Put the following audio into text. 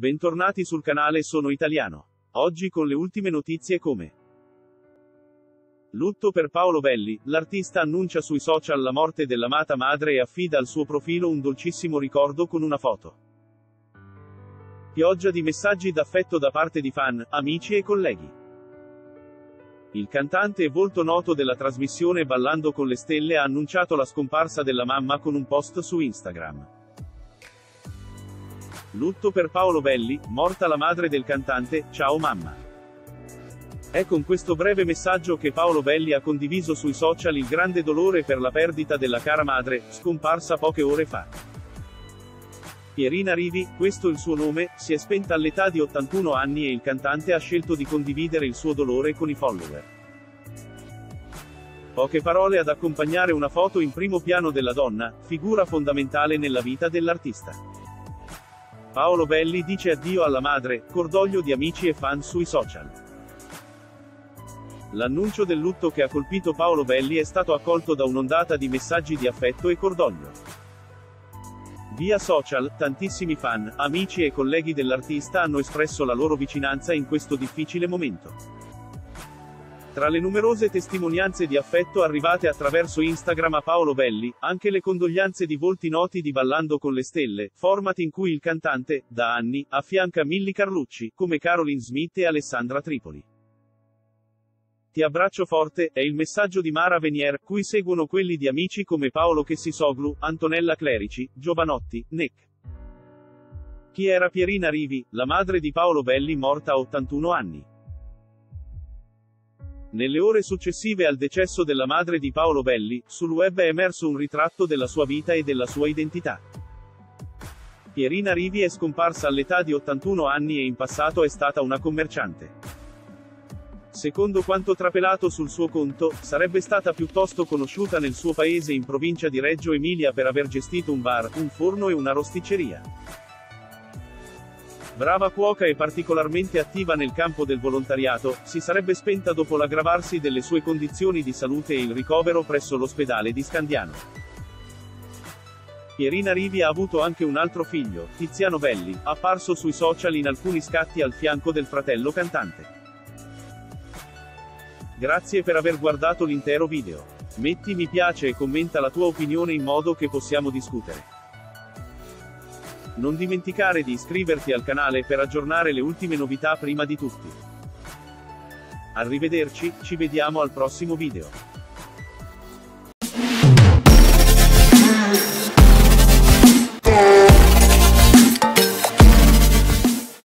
Bentornati sul canale Sono Italiano. Oggi con le ultime notizie come Lutto per Paolo Belli, l'artista annuncia sui social la morte dell'amata madre e affida al suo profilo un dolcissimo ricordo con una foto. Pioggia di messaggi d'affetto da parte di fan, amici e colleghi. Il cantante e volto noto della trasmissione Ballando con le Stelle ha annunciato la scomparsa della mamma con un post su Instagram. Lutto per Paolo Belli, morta la madre del cantante, ciao mamma. È con questo breve messaggio che Paolo Belli ha condiviso sui social il grande dolore per la perdita della cara madre, scomparsa poche ore fa. Pierina Rivi, questo il suo nome, si è spenta all'età di 81 anni e il cantante ha scelto di condividere il suo dolore con i follower. Poche parole ad accompagnare una foto in primo piano della donna, figura fondamentale nella vita dell'artista. Paolo Belli dice addio alla madre, cordoglio di amici e fan sui social. L'annuncio del lutto che ha colpito Paolo Belli è stato accolto da un'ondata di messaggi di affetto e cordoglio. Via social, tantissimi fan, amici e colleghi dell'artista hanno espresso la loro vicinanza in questo difficile momento. Tra le numerose testimonianze di affetto arrivate attraverso Instagram a Paolo Belli, anche le condoglianze di volti noti di Ballando con le Stelle, format in cui il cantante, da anni, affianca Milli Carlucci, come Caroline Smith e Alessandra Tripoli. Ti abbraccio forte, è il messaggio di Mara Venier, cui seguono quelli di amici come Paolo Chessisoglu, Antonella Clerici, Giovanotti, Nick. Chi era Pierina Rivi, la madre di Paolo Belli morta a 81 anni? Nelle ore successive al decesso della madre di Paolo Belli, sul web è emerso un ritratto della sua vita e della sua identità. Pierina Rivi è scomparsa all'età di 81 anni e in passato è stata una commerciante. Secondo quanto trapelato sul suo conto, sarebbe stata piuttosto conosciuta nel suo paese in provincia di Reggio Emilia per aver gestito un bar, un forno e una rosticceria. Brava cuoca e particolarmente attiva nel campo del volontariato, si sarebbe spenta dopo l'aggravarsi delle sue condizioni di salute e il ricovero presso l'ospedale di Scandiano. Pierina Rivi ha avuto anche un altro figlio, Tiziano Belli, apparso sui social in alcuni scatti al fianco del fratello cantante. Grazie per aver guardato l'intero video. Metti mi piace e commenta la tua opinione in modo che possiamo discutere. Non dimenticare di iscriverti al canale per aggiornare le ultime novità prima di tutti. Arrivederci, ci vediamo al prossimo video.